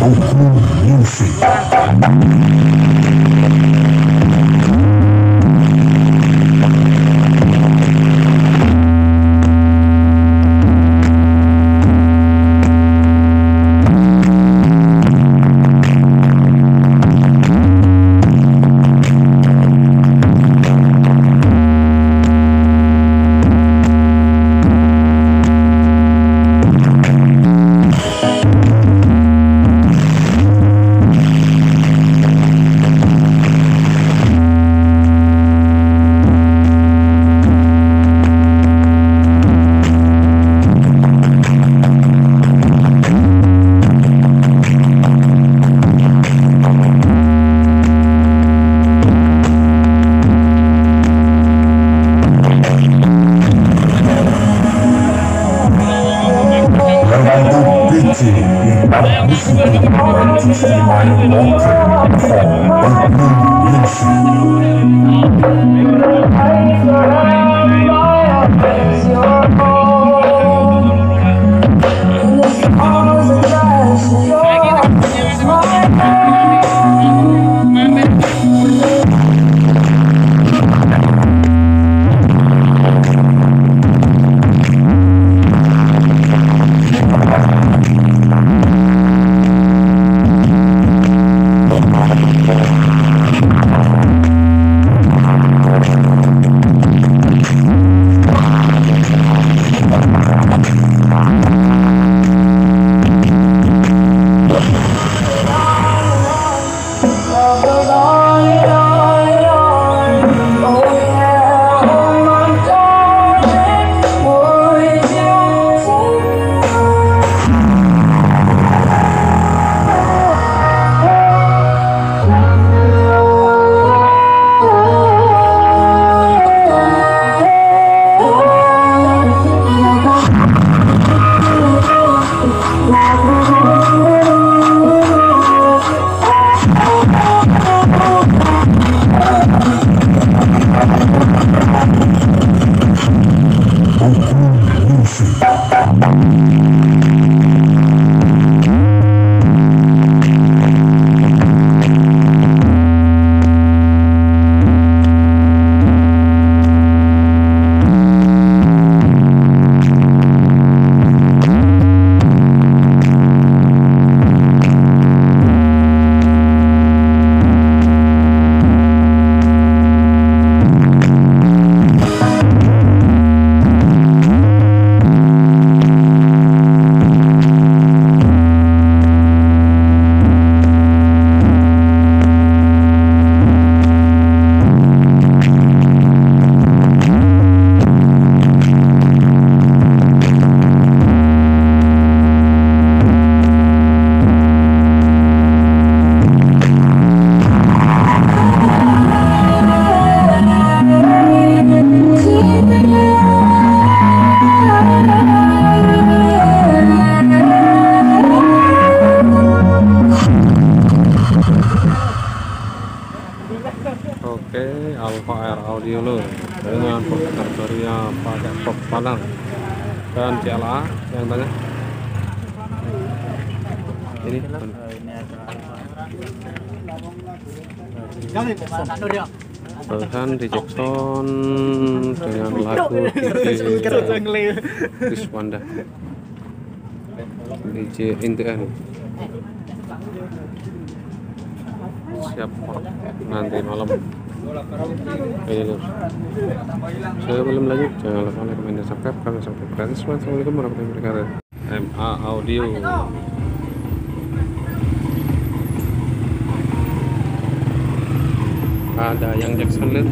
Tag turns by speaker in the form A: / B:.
A: Music. Thank you. Dan CLA yang tengah ini. Bahan di Jackson dengan lagu DJ Wanda. DJ Intian siap nanti malam saya belum lanjut. Jangan lupa like comment dan subscribe. Kami sampai gratis assalamualaikum warahmatullahi wabarakatuh. MA Audio. Ada yang Jackson lihat